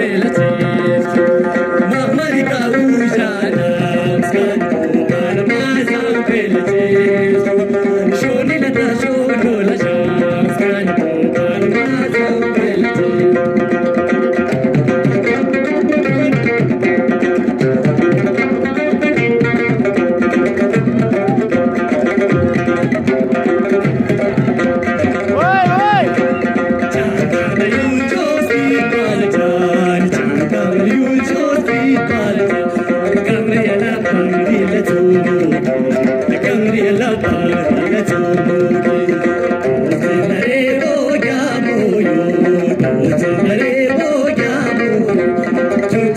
possibility.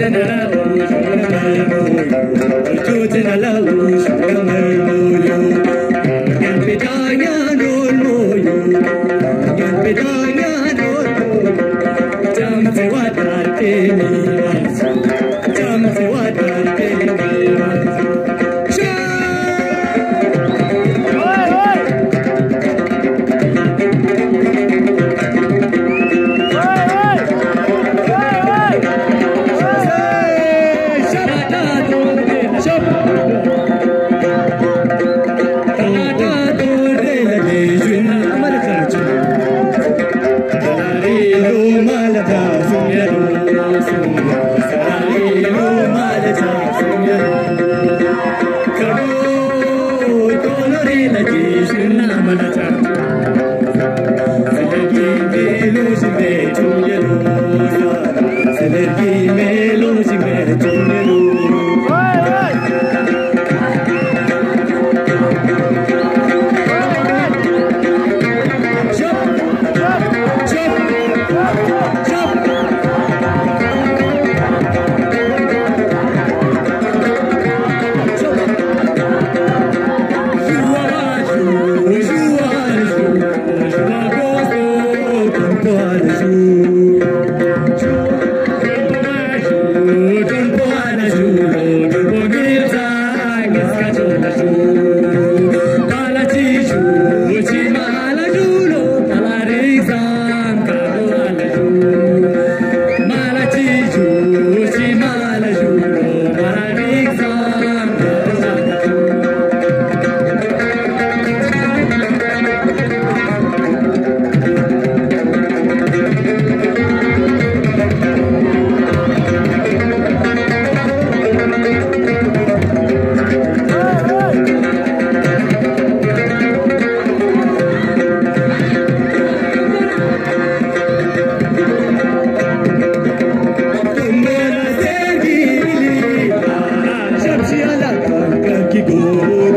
Yeah. yeah. olha banca que gol.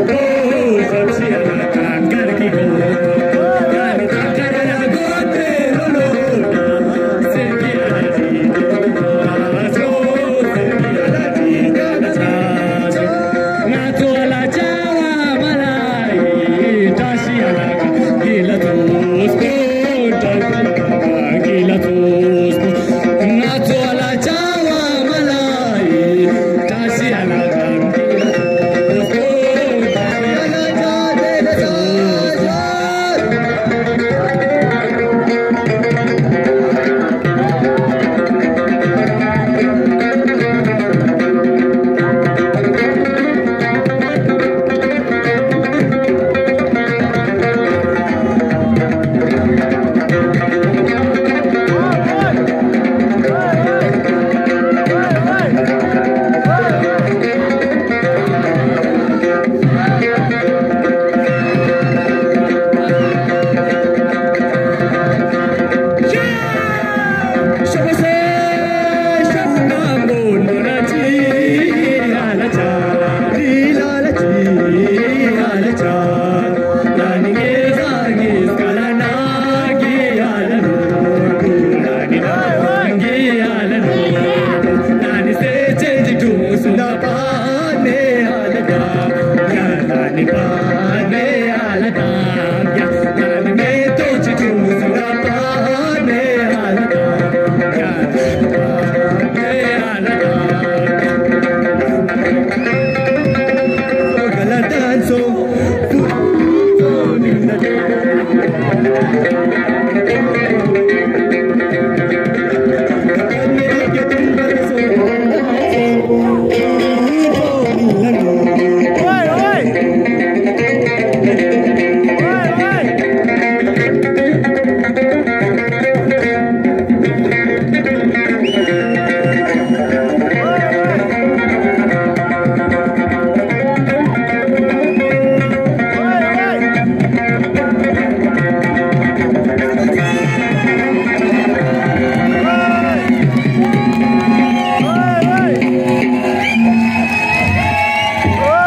Russia,